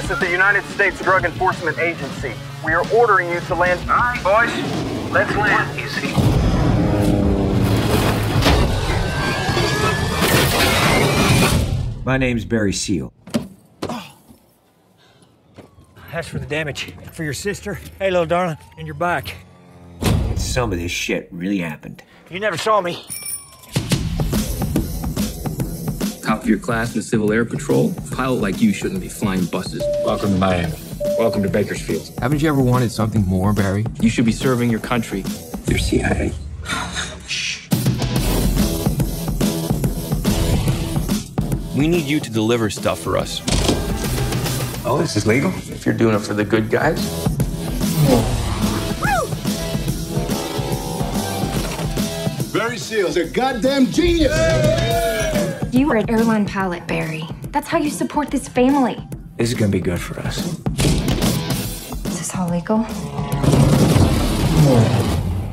This is the United States Drug Enforcement Agency. We are ordering you to land. All right, boys, let's land. Easy. My name's Barry Seal. Oh. That's for the damage. For your sister, hey, little darling, and your back. Some of this shit really happened. You never saw me. Top of your class in the Civil Air Patrol. A pilot like you shouldn't be flying buses. Welcome to Miami. Welcome to Bakersfield. Haven't you ever wanted something more, Barry? You should be serving your country. You're CIA. We need you to deliver stuff for us. Oh, this is legal? If you're doing it for the good guys. Barry Seal's a goddamn genius. You are an airline pilot, Barry. That's how you support this family. This is gonna be good for us. Is this all legal?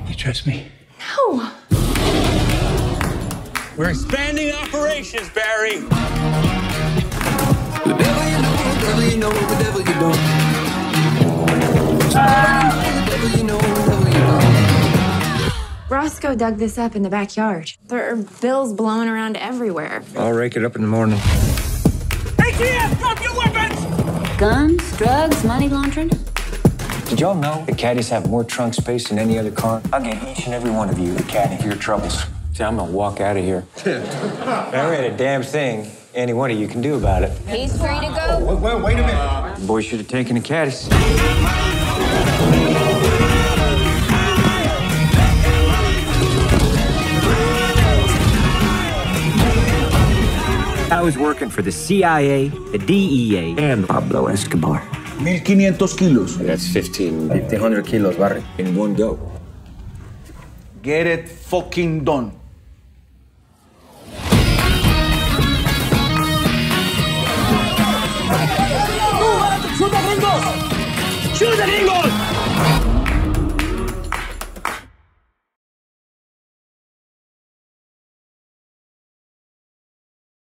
You trust me? No. We're expanding operations, Barry. Roscoe dug this up in the backyard. There are bills blowing around everywhere. I'll rake it up in the morning. ATF, drop your weapons! Guns, drugs, money laundering. Did y'all know the caddies have more trunk space than any other car? I'll get each and every one of you a caddy for your troubles. See, I'm gonna walk out of here. there ain't a damn thing any one of you can do about it. He's free to go. Wait, wait, wait a minute. The boy should have taken the caddies. Was working for the CIA, the DEA, and Pablo Escobar. 1500 kilos. That's 15. 1,500 kilos, Barry, in one go. Get it fucking done. ¡Shoot the gringos! ¡Shoot the gringos!